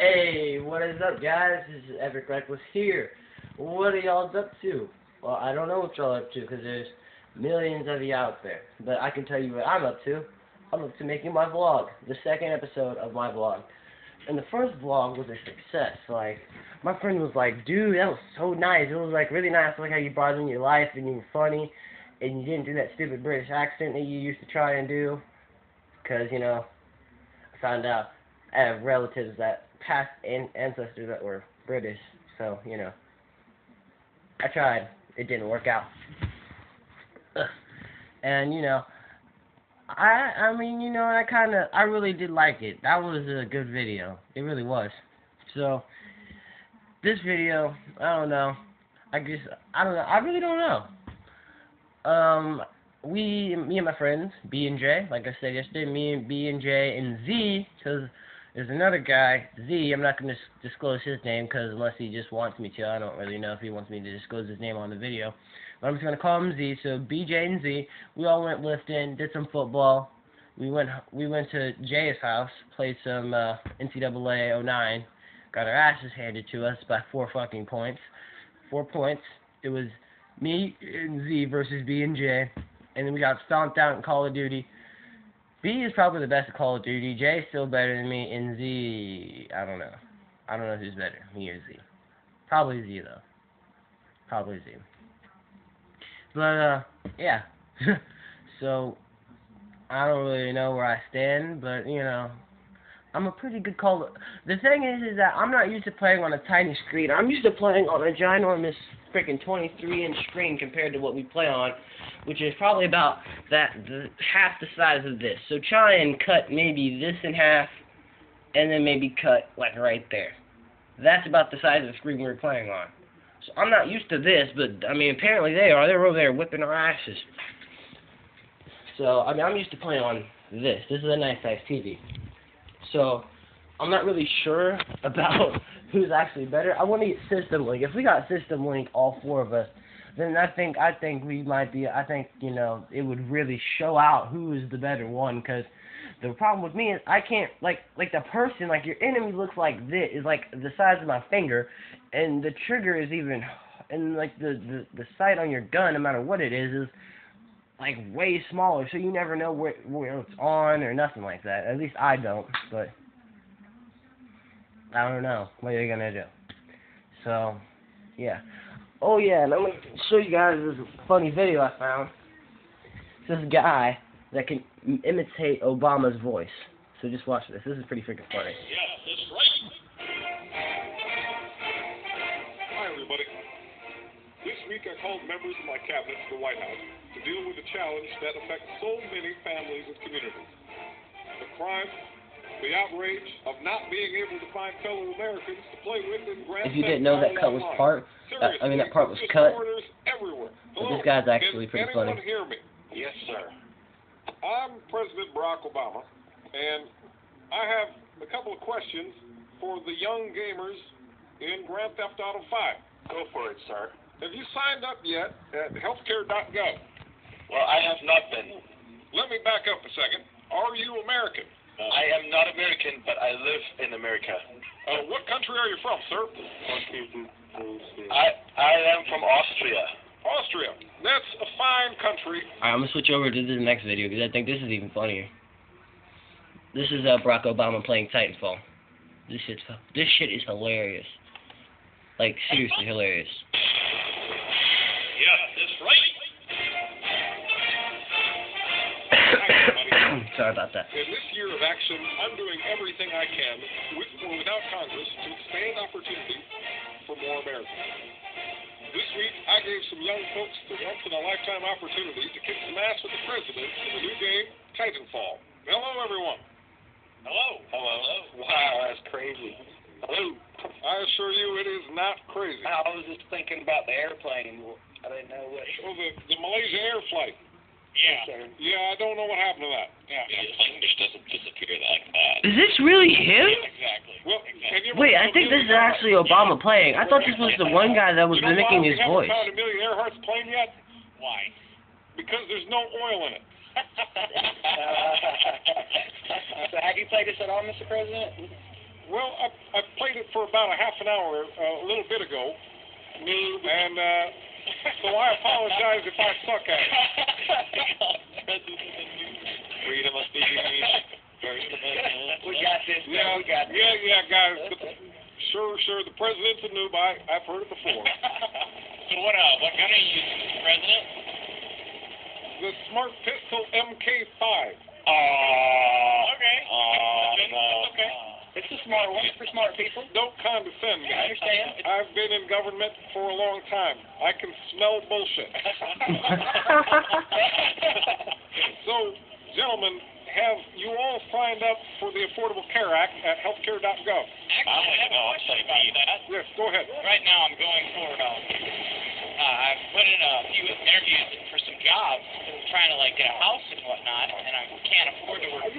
Hey, what is up, guys? This is Epic Reckless here. What are y'all up to? Well, I don't know what y'all up to because there's millions of you out there. But I can tell you what I'm up to. I'm up to making my vlog, the second episode of my vlog. And the first vlog was a success. Like, my friend was like, dude, that was so nice. It was like really nice, like how you brought in your life and you were funny and you didn't do that stupid British accent that you used to try and do. Because, you know, I found out I have relatives that past an- ancestors that were British. So, you know, I tried. It didn't work out. And, you know, I I mean, you know, I kind of I really did like it. That was a good video. It really was. So this video, I don't know. I guess I don't know. I really don't know. Um, we, me and my friends, B and J, like I said yesterday, me and B and J and Z, because there's another guy, Z. I'm not going to disclose his name because unless he just wants me to, I don't really know if he wants me to disclose his name on the video. But I'm just going to call him Z. So BJ and Z, we all went lifting, did some football. We went we went to Jay's house, played some uh, NCAA 09, got our asses handed to us by four fucking points. Four points. It was me and Z versus B and J, and then we got stomped out in Call of Duty. B is probably the best at Call of Duty. J is still better than me, and Z, I don't know. I don't know who's better, me or Z. Probably Z though. Probably Z. But uh, yeah. so I don't really know where I stand, but you know, I'm a pretty good caller. The thing is, is that I'm not used to playing on a tiny screen. I'm used to playing on a ginormous freaking 23 inch screen compared to what we play on, which is probably about that half the size of this. So try and cut maybe this in half, and then maybe cut like right there. That's about the size of the screen we're playing on. So I'm not used to this, but I mean apparently they are. They're over there whipping our asses. So I mean I'm used to playing on this. This is a nice size TV. So I'm not really sure about who's actually better. I want to get System Link. If we got System Link, all four of us, then I think I think we might be. I think you know it would really show out who is the better one. Because the problem with me is I can't like like the person like your enemy looks like this is like the size of my finger, and the trigger is even and like the the the sight on your gun, no matter what it is, is like way smaller, so you never know where where it's on or nothing like that. At least I don't, but I don't know what you're gonna do. So, yeah. Oh yeah, and I'm gonna show you guys this funny video I found. It's this guy that can imitate Obama's voice. So just watch this. This is pretty freaking funny. Yeah, that's right. Hi, everybody. This week I called members of my cabinet to the White House to deal with a challenge that affects so many families and communities. The crime, the outrage of not being able to find fellow Americans to play with in Grand If you didn't know that Auto cut was Online. part, uh, I mean that part was cut. everywhere. But Hello, this guy's actually can pretty funny. hear me? Yes, sir. I'm President Barack Obama, and I have a couple of questions for the young gamers in Grand Theft Auto 5. Go for it, sir. Have you signed up yet at healthcare.gov? Well, I have not been. Let me back up a second. Are you American? I am not American, but I live in America. Uh, what country are you from, sir? I I am from Austria. Austria. That's a fine country. Alright, I'm gonna switch over to the next video because I think this is even funnier. This is uh, Barack Obama playing Titanfall. This shit's this shit is hilarious. Like seriously hilarious. Yeah, that's right. Sorry about that. In this year of action, I'm doing everything I can, with or without Congress, to expand opportunity for more Americans. This week, I gave some young folks the once-in-a-lifetime opportunity to kick some ass with the president in the new game, Titanfall. Hello, everyone. Hello. Hello. Hello. Wow, that's crazy. Hello. I assure you, it is not crazy. I was just thinking about the airplane. I didn't know what. Oh, the, the Malaysia Air flight. Yeah. Yeah, I don't know what happened to that. Yeah. The plane just doesn't disappear like that. Is this really him? Exactly. Well, have you ever Wait, I think this is actually Obama playing. I thought this was the one guy that was You know mimicking why his we haven't voice. found Amelia Earhart's plane yet? Why? Because there's no oil in it. so have you played this at all, Mr. President? Well, I, I played it for about a half an hour uh, a little bit ago, and uh, so I apologize if I suck at it. Freedom of speech. First Amendment. We got this. Yeah, we got this. yeah, yeah, guys. The, sure, sure. The president's a noob. I, I've heard it before. so what? Uh, what gun are you using, Mr. President? The Smart Pistol MK5. Oh. Okay. Oh smart one for smart people. Don't condescend, I understand. I've been in government for a long time. I can smell bullshit. So, gentlemen, have you all signed up for the Affordable Care Act at healthcare.gov? Actually, I have a question about that. Yes, go ahead. Right now, I'm going for. Um, uh, I've put in a few interviews for some jobs, trying to like get a house and whatnot, and I can't afford to work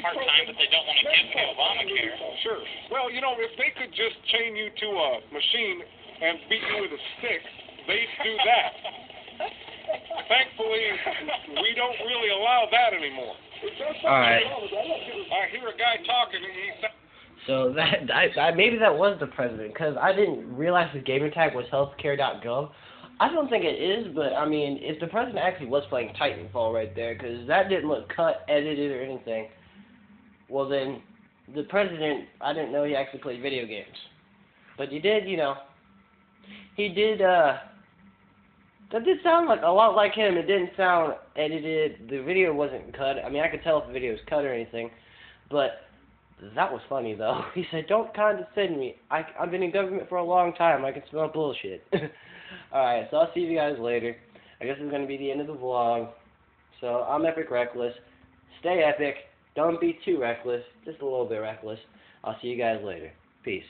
part time, but they don't want to give me Obamacare. Sure. Well, you know, if they could just chain you to a machine and beat you with a stick, they'd do that. Thankfully, we don't really allow that anymore. Alright. I hear a guy talking, and he said, So that I, I, maybe that was the president because I didn't realize the gamer tag was healthcare.gov. I don't think it is, but I mean, if the president actually was playing Titanfall right there, because that didn't look cut, edited, or anything, well then, the president, I didn't know he actually played video games. But he did, you know, he did, uh, that did sound like a lot like him. It didn't sound edited. The video wasn't cut. I mean, I could tell if the video was cut or anything, but that was funny though. He said, "Don't condescend me. I I've been in government for a long time. I can smell bullshit." All right, so I'll see you guys later. I guess it's gonna be the end of the vlog. So I'm Epic Reckless. Stay epic. Don't be too reckless. Just a little bit reckless. I'll see you guys later. Peace.